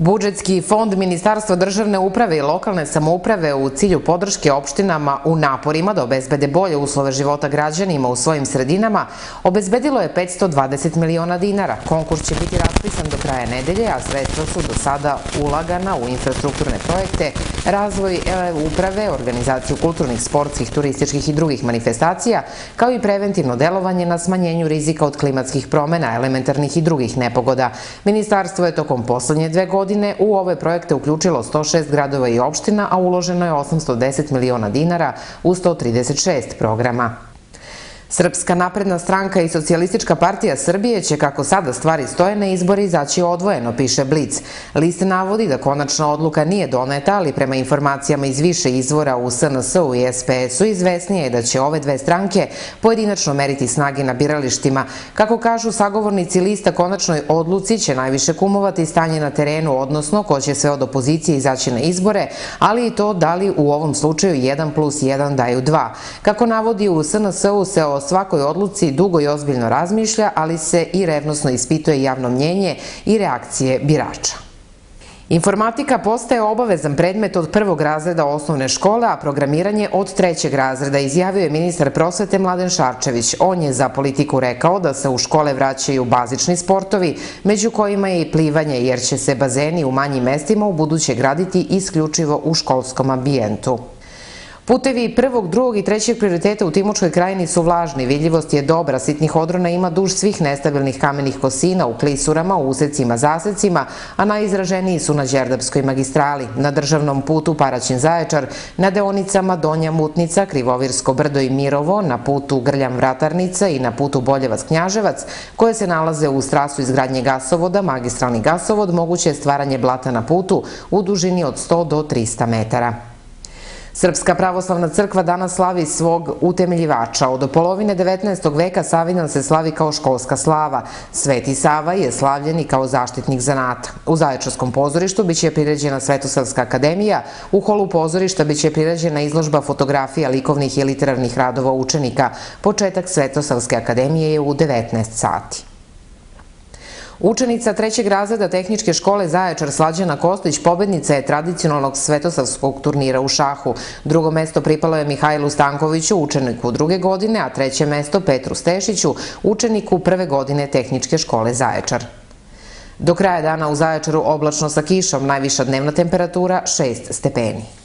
Budžetski fond Ministarstva državne uprave i lokalne samouprave u cilju podrške opštinama u naporima da obezbede bolje uslove života građanima u svojim sredinama obezbedilo je 520 miliona dinara. Konkurs će biti raspisan do kraja nedelje, a sredstva su do sada ulagana u infrastrukturne projekte, razvoj uprave, organizaciju kulturnih, sportskih, turističkih i drugih manifestacija, kao i preventivno delovanje na smanjenju rizika od klimatskih promena, elementarnih i drugih nepogoda. Ministarstvo je tokom poslednje dve godine u ove projekte uključilo 106 gradova i opština, a uloženo je 810 miliona dinara u 136 programa. Srpska napredna stranka i Socijalistička partija Srbije će, kako sada stvari stoje na izbori, izaći odvojeno, piše Blic. List navodi da konačna odluka nije doneta, ali prema informacijama iz više izvora u SNS-u i SPS-u izvesnije je da će ove dve stranke pojedinačno meriti snage na biralištima. Kako kažu sagovornici lista konačnoj odluci će najviše kumovati stanje na terenu, odnosno ko će sve od opozicije izaći na izbore, ali i to da li u ovom slučaju 1 plus 1 daju 2. Kako navodi u SNS-u se o svakoj odluci dugo i ozbiljno razmišlja, ali se i revnosno ispituje javno mnjenje i reakcije birača. Informatika postaje obavezan predmet od prvog razreda osnovne škole, a programiranje od trećeg razreda, izjavio je ministar prosvete Mladen Šarčević. On je za politiku rekao da se u škole vraćaju bazični sportovi, među kojima je i plivanje, jer će se bazeni u manjim mestima u buduće graditi isključivo u školskom ambijentu. Putevi prvog, drugog i trećeg prioriteta u Timočkoj krajini su vlažni, vidljivost je dobra, sitnih odrona ima duž svih nestabilnih kamenih kosina u klisurama, u usecima, zasecima, a najizraženiji su na Đerdapskoj magistrali, na državnom putu Paraćin-Zaječar, na deonicama Donja Mutnica, Krivovirsko brdo i Mirovo, na putu Grljam-Vratarnica i na putu Boljevac-Knjaževac, koje se nalaze u strasu izgradnje gasovoda, magistralni gasovod, moguće je stvaranje blata na putu u dužini od 100 do 300 metara. Srpska pravoslavna crkva danas slavi svog utemeljivača. Od polovine 19. veka Savinjan se slavi kao školska slava. Sveti Sava je slavljen i kao zaštitnik zanata. U Zaječarskom pozorištu biće priređena Svetosavska akademija, u holu pozorišta biće priređena izložba fotografija likovnih i literarnih radova učenika. Početak Svetosavske akademije je u 19 sati. Učenica trećeg razreda tehničke škole Zaječar Slađana Kostić pobednica je tradicionalnog svetosavskog turnira u šahu. Drugo mesto pripalo je Mihajlu Stankoviću, učeniku druge godine, a treće mesto Petru Stešiću, učeniku prve godine tehničke škole Zaječar. Do kraja dana u Zaječaru oblačno sa kišom, najviša dnevna temperatura 6 stepeni.